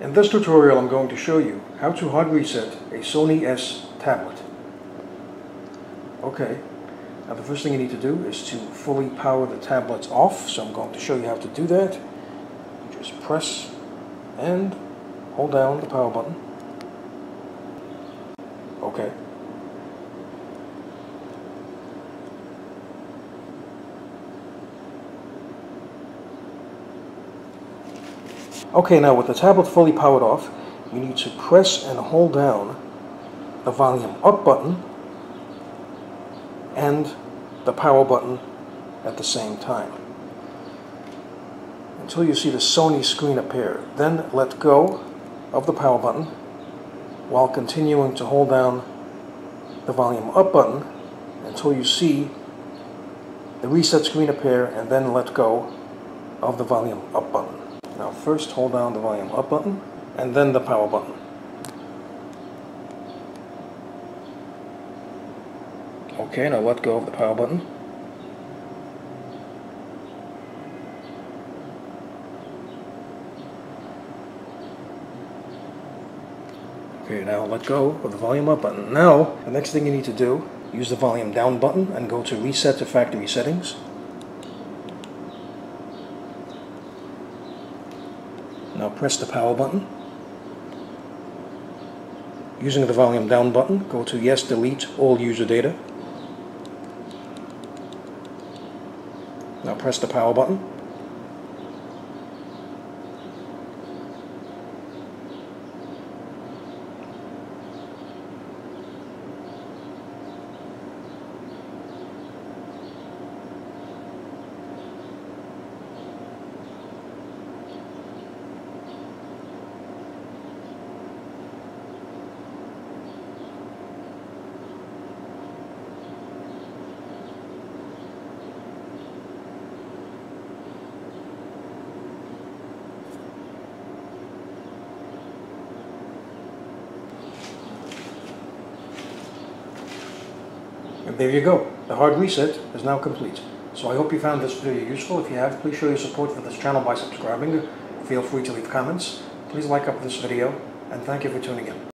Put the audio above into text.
In this tutorial I'm going to show you how to hard reset a Sony S tablet. Okay, now the first thing you need to do is to fully power the tablet off, so I'm going to show you how to do that. Just press and hold down the power button. Okay. Okay, now with the tablet fully powered off, you need to press and hold down the volume up button and the power button at the same time until you see the Sony screen appear. Then let go of the power button while continuing to hold down the volume up button until you see the reset screen appear and then let go of the volume up button. Now first hold down the volume up button and then the power button. Okay, now let go of the power button. Okay, now let go of the volume up button. Now, the next thing you need to do, use the volume down button and go to reset to factory settings. Now press the power button. Using the volume down button, go to yes delete all user data. Now press the power button. And there you go. The hard reset is now complete. So I hope you found this video useful. If you have, please show your support for this channel by subscribing. Feel free to leave comments. Please like up this video, and thank you for tuning in.